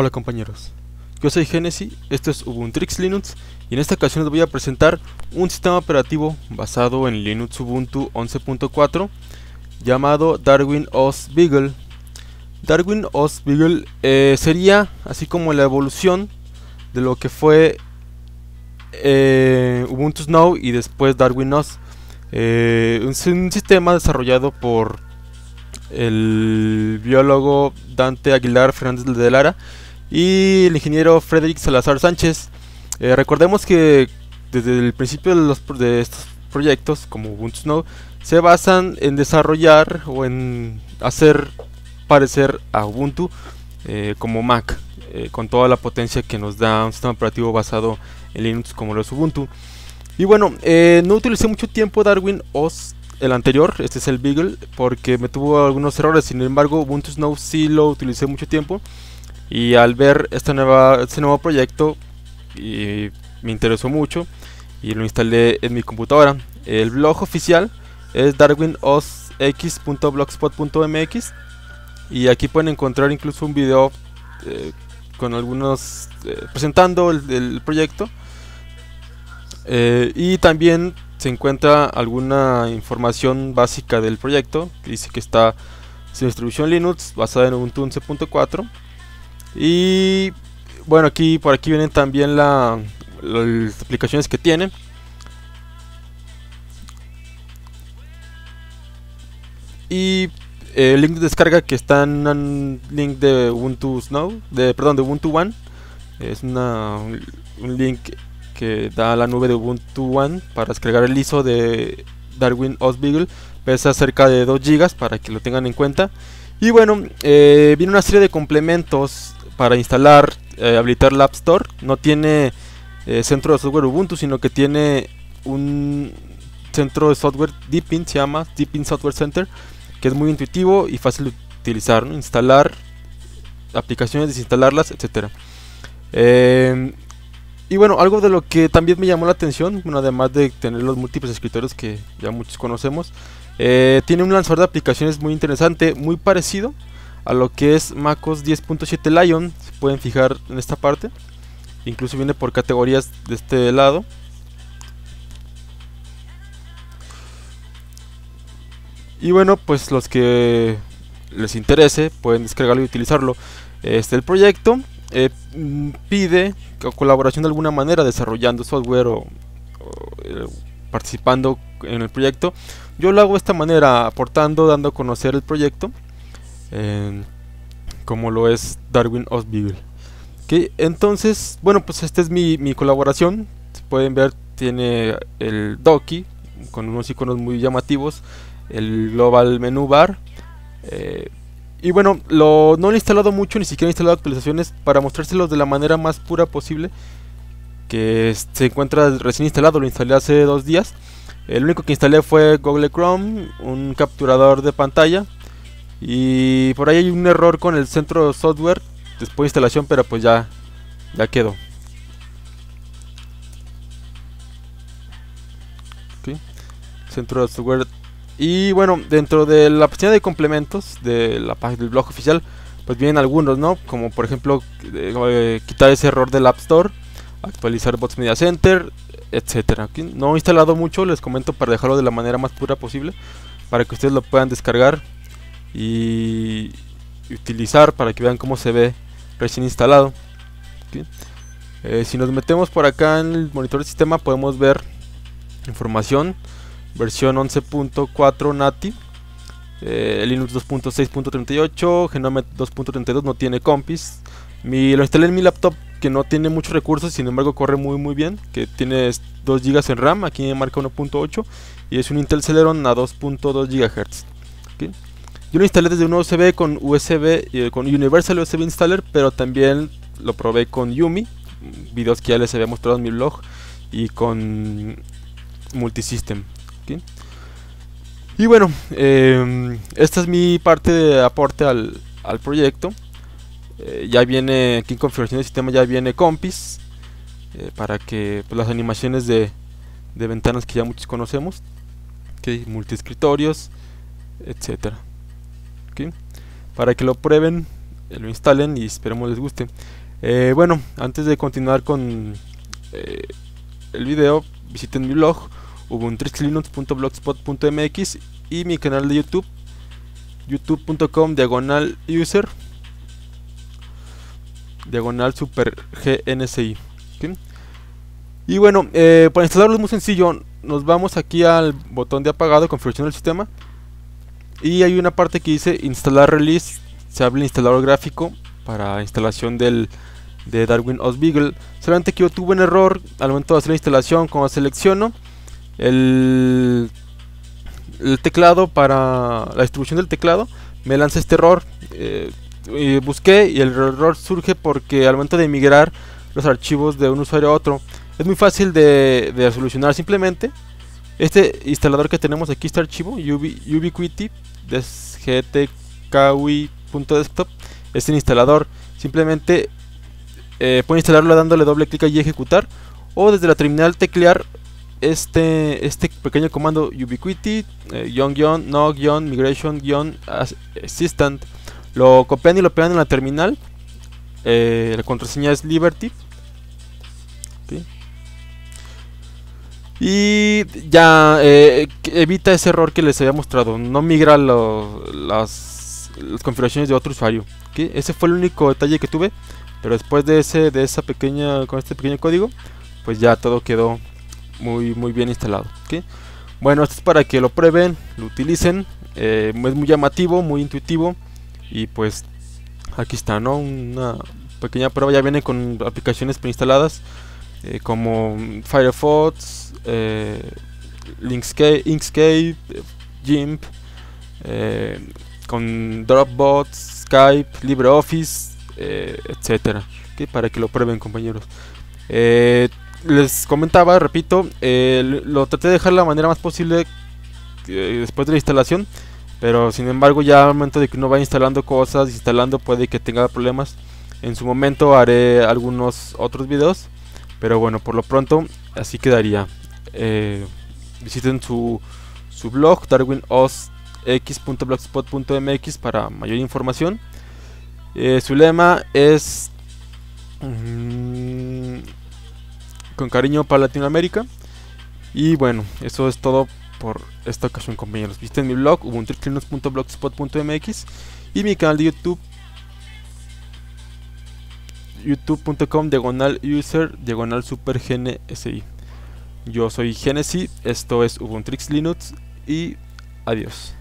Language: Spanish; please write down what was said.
Hola compañeros, yo soy Genesis, esto es Ubuntu Linux y en esta ocasión les voy a presentar un sistema operativo basado en Linux Ubuntu 11.4 llamado Darwin OS Beagle. Darwin OS Beagle eh, sería así como la evolución de lo que fue eh, Ubuntu Snow y después Darwin OS. Eh, un sistema desarrollado por el biólogo Dante Aguilar Fernández de Lara y el ingeniero Frederick Salazar Sánchez. Eh, recordemos que desde el principio de, los, de estos proyectos, como Ubuntu Snow, se basan en desarrollar o en hacer parecer a Ubuntu eh, como Mac, eh, con toda la potencia que nos da un sistema operativo basado en Linux como lo es Ubuntu. Y bueno, no utilicé mucho tiempo Darwin OS el anterior, este es el Beagle, porque me tuvo algunos errores. Sin embargo, Ubuntu Snow sí lo utilicé mucho tiempo. Y al ver esta nueva, este nuevo proyecto, me interesó mucho y lo instalé en mi computadora. El blog oficial es darwinosx.blogspot.mx y aquí pueden encontrar incluso un video eh, con algunos eh, presentando el, proyecto. Eh, y también se encuentra alguna información básica del proyecto. Dice que está sin distribución Linux basada en Ubuntu 11.4 y bueno aquí por aquí vienen también las aplicaciones que tiene y el link de descarga que está en un link de Ubuntu Snow de perdón de Ubuntu One es una, un link que da la nube de Ubuntu One para descargar el ISO de Darwin OS Beagle. Pesa cerca de 2 GB para que lo tengan en cuenta. Y bueno, eh, viene una serie de complementos para instalar, eh, habilitar la App Store. No tiene eh, centro de software Ubuntu, sino que tiene un centro de software Deepin, se llama Deepin Software Center, que es muy intuitivo y fácil de utilizar, instalar aplicaciones, desinstalarlas, etcétera. Y bueno, algo de lo que también me llamó la atención, bueno, además de tener los múltiples escritorios que ya muchos conocemos, eh, tiene un lanzador de aplicaciones muy interesante, muy parecido a lo que es MacOS 10.7 Lion, se pueden fijar en esta parte, incluso viene por categorías de este lado. Y bueno, pues los que les interese pueden descargarlo y utilizarlo. Este el proyecto eh, pide colaboración de alguna manera desarrollando software o, eh, participando en el proyecto. Yo lo hago de esta manera, aportando, dando a conocer el proyecto, como lo es Darwin Osbeagle. Entonces, bueno, pues esta es mi, mi colaboración. Pueden ver, tiene el Doki con unos iconos muy llamativos, el Global Menu Bar. Eh, y bueno, lo, no lo he instalado mucho, ni siquiera he instalado actualizaciones para mostrárselos de la manera más pura posible. Que se encuentra recién instalado, lo instalé hace dos días. El único que instalé fue Google Chrome, un capturador de pantalla. Y por ahí hay un error con el centro software después de instalación, pero pues ya, ya quedó. Centro de software y bueno, dentro de la página de complementos de la página del blog oficial, pues vienen algunos, ¿no? Como por ejemplo, eh, quitar ese error del App Store, actualizar Bots Media Center, etcétera. No he instalado mucho, les comento para dejarlo de la manera más pura posible, para que ustedes lo puedan descargar y utilizar para que vean cómo se ve recién instalado. Eh, si nos metemos por acá en el monitor del sistema podemos ver información versión 11.4 NATI, eh, Linux 2.6.38, Genome 2.32 no tiene compis. Mi, lo instalé en mi laptop que no tiene muchos recursos, sin embargo corre muy muy bien, que tiene 2 GB en RAM, aquí marca 1.8 y es un Intel Celeron a 2.2 GHz. Yo lo instalé desde un USB con USB, eh, con Universal USB Installer, pero también lo probé con Yumi, videos que ya les había mostrado en mi blog, y con Multisystem. Y bueno, em, esta es mi parte de aporte al, proyecto. Eh, ya viene, aquí en configuración del sistema ya viene Compis, eh, para que pues, las animaciones de, ventanas que ya muchos conocemos, okay, multiescritorios, etcétera. Para que lo prueben lo instalen y esperemos les guste. Eh, bueno, antes de continuar con eh, el video, visiten mi blog ubuntulinux.blogspot.mx y mi canal de YouTube youtube.com diagonal user diagonal super y bueno eh, para instalarlo es muy sencillo. Nos vamos aquí al botón de apagado configuración del sistema y hay una parte que dice instalar release. Se abre el instalador gráfico para instalación del de Darwin OS Beagle solamente que yo tuve un error al momento de hacer la instalación cuando selecciono el, el teclado para la distribución del teclado me lanza este error. Eh, y busqué y el error surge porque al momento de migrar los archivos de un usuario a otro es muy fácil de, de solucionar. Simplemente este instalador que tenemos aquí este archivo ubiquiti gtkawi.desktop es el instalador. Simplemente eh, puede instalarlo dándole doble clic y ejecutar. O desde la terminal teclear este, este pequeño comando ubiquiti eh, no migration assistant. Lo copian y lo pegan en la terminal. Eh, la contraseña es liberty y ya eh, evita ese error que les había mostrado no migra las, configuraciones de otro usuario ese fue el único detalle que tuve pero después de ese de esa pequeña con este pequeño código pues ya todo quedó muy, muy bien instalado. Bueno, esto es para que lo prueben, lo utilicen. Eh, es muy llamativo, muy intuitivo. Y pues aquí está, ¿no? Una pequeña prueba. Ya viene con aplicaciones preinstaladas eh, como Firefox, eh, Inkscape, Inkscape GIMP, eh, con Dropbox, Skype, LibreOffice, etcétera. Para que lo prueben, compañeros les comentaba, repito, eh, lo traté de dejar de la manera más posible eh, después de la instalación. Pero sin embargo ya al momento de que uno va instalando cosas, instalando puede que tenga problemas. En su momento haré algunos otros videos. Pero bueno, por lo pronto así quedaría. Eh, visiten su, su blog darwinosx.blogspot.mx para mayor información. su lema es... Mm, con cariño para Latinoamérica. Y bueno, eso es todo por esta ocasión, compañeros. Visiten mi blog ubuntulinux.blogspot.mx y mi canal de YouTube youtube.com diagonal user diagonal super gnsi. Yo soy Genesis, esto es Ubuntu Linux y adiós.